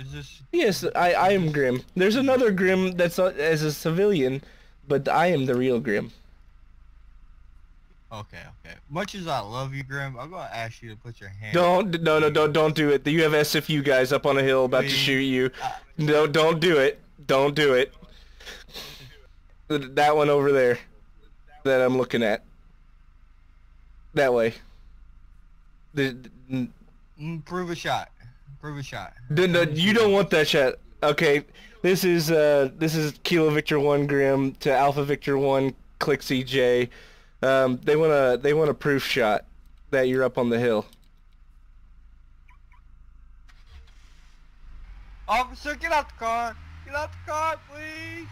Is this? Yes, I, I am Grim. There's another Grim that's uh, as a civilian, but I am the real Grim. Okay, okay. Much as I love you, Grim, I'm gonna ask you to put your hand. Don't, no, no, don't, don't do it. You have SFU guys up on a hill about to shoot you. No, don't do it. Don't do it. That one over there, that I'm looking at. That way. The, mm, prove a shot. Prove a shot. no, you don't want that shot. Okay, this is uh, this is Kilo Victor One Grim to Alpha Victor One Click CJ. Um, they want a they want a proof shot that you're up on the hill. Officer, get out the car! Get out the car, please!